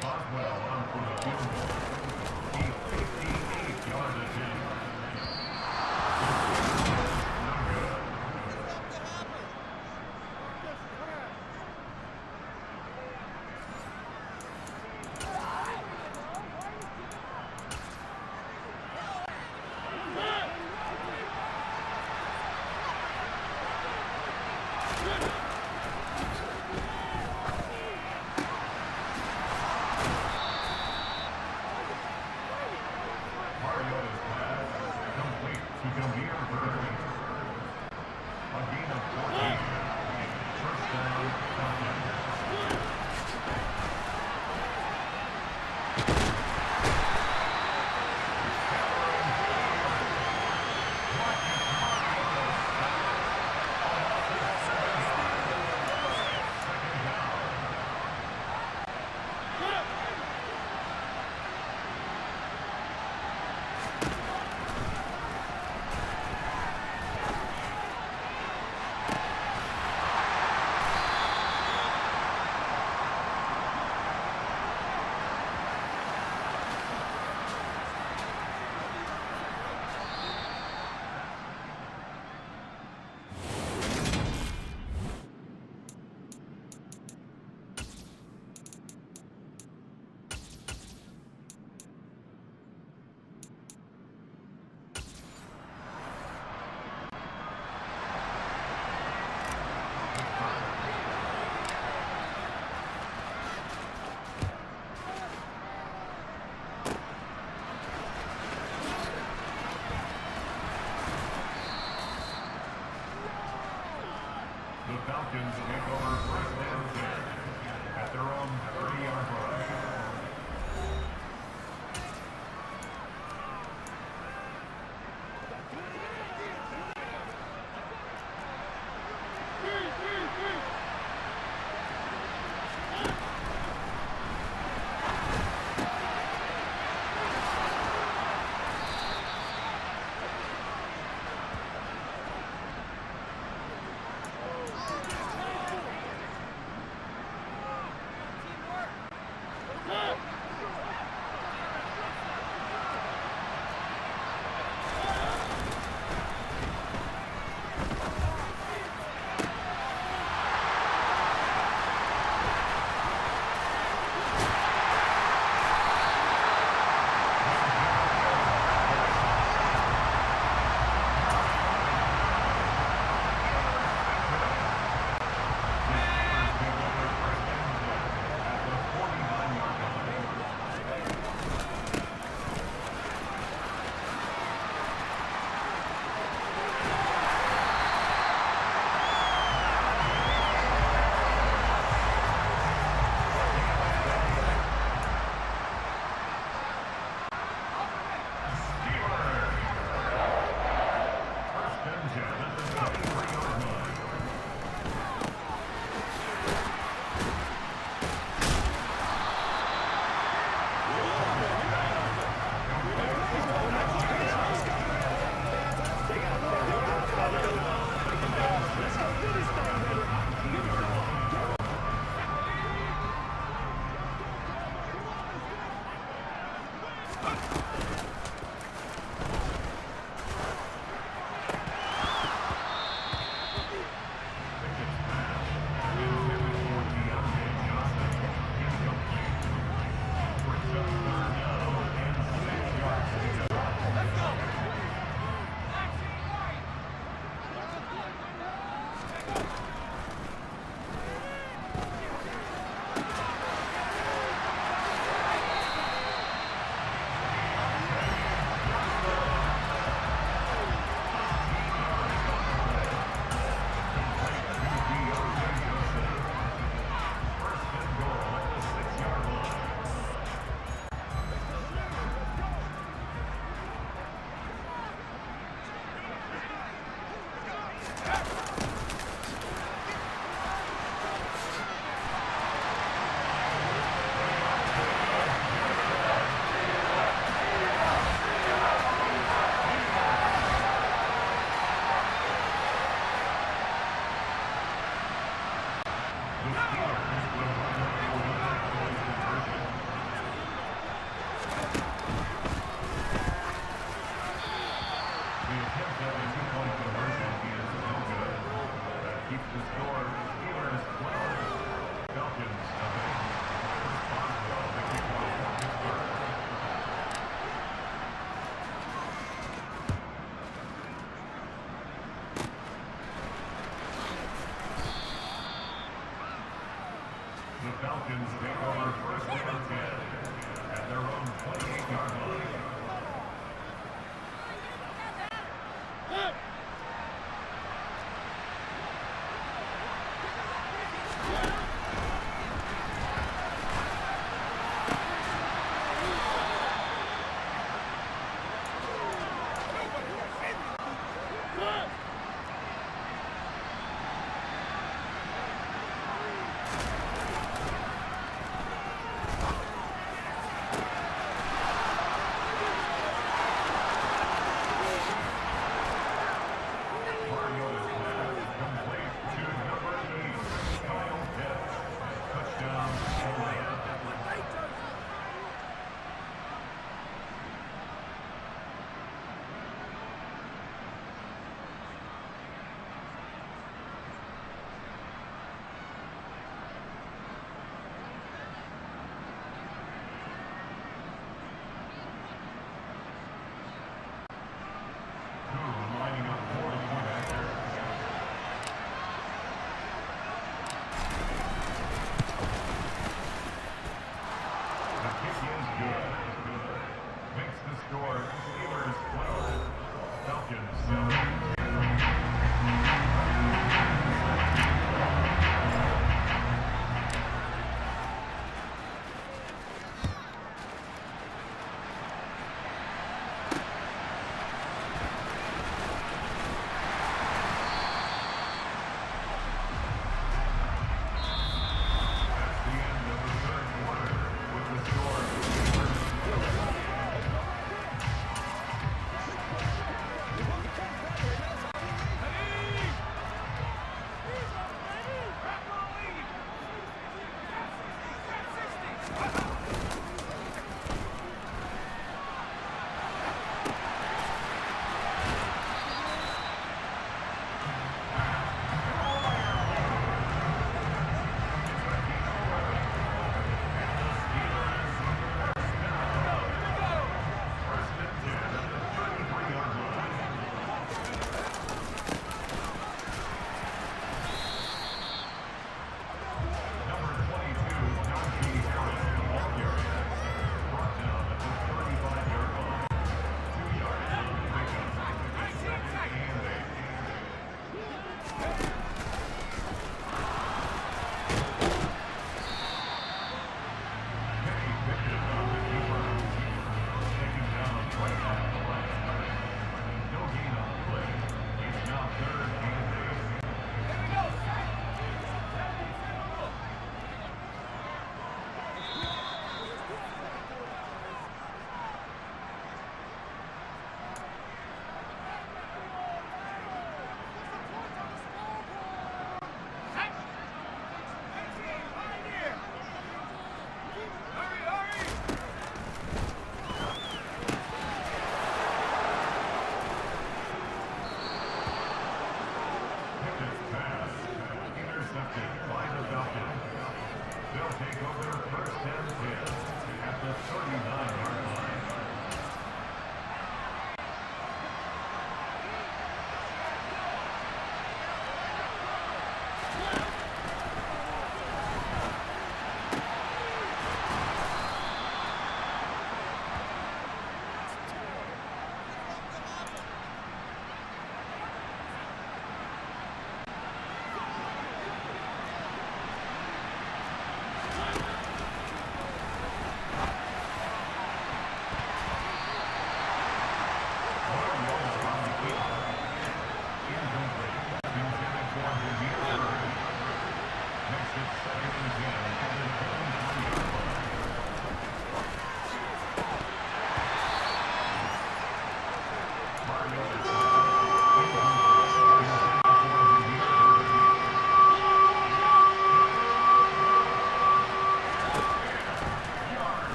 Buckwell. The Falcons take over first and at their own 30-yard line.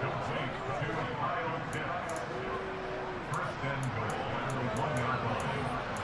First and goal at the one-yard line.